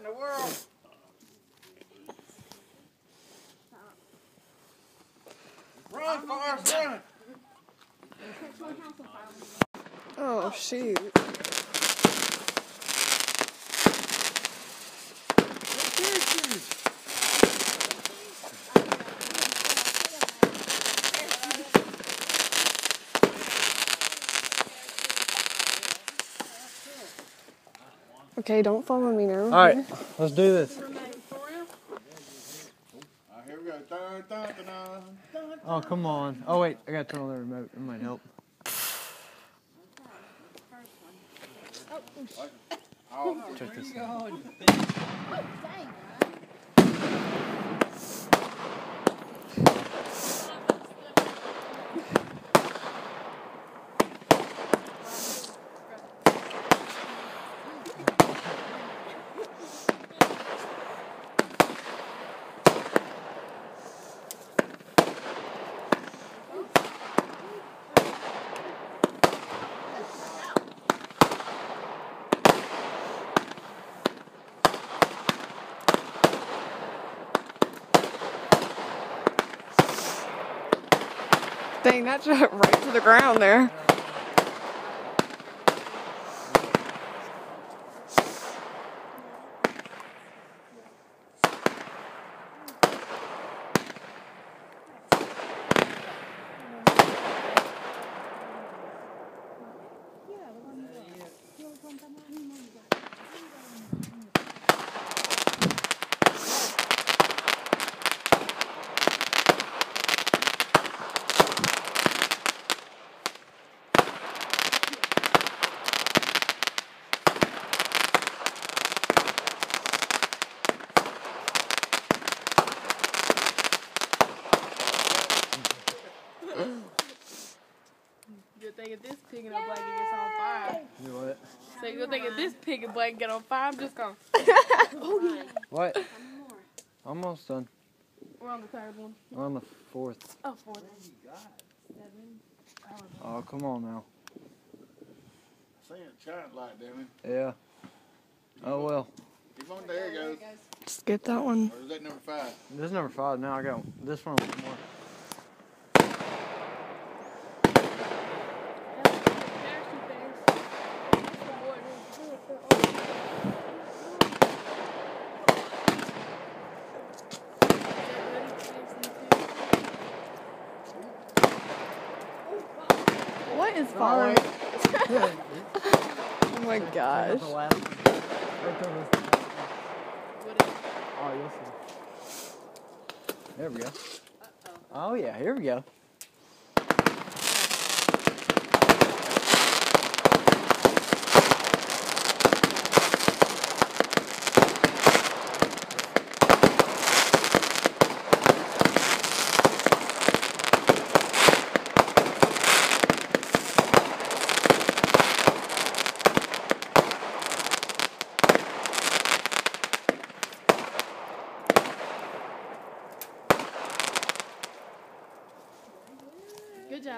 in the world? Run, Forrest, run! Oh shoot. Okay, don't follow me now. All right, let's do this. Oh, come on. Oh, wait, I gotta turn on the remote. It might help. Oh, Check this where out. Oh, Dang, that shot right to the ground there. If this pig in a blanket gets on fire. Do what? So good thing if this pig in a blanket get on fire, I'm just gonna. What? Almost done. We're on the third one. We're on the fourth. Oh, fourth. Oh, come on now. I See it shining light, damn it. Yeah. Oh, well. Keep on, there it goes. Skip that one. Or is that number five? This is number five. Now I got this one more. What is falling? oh my gosh. The last one. Right there was- Oh, you'll see. There we go. Oh, yeah, here we go. Good job.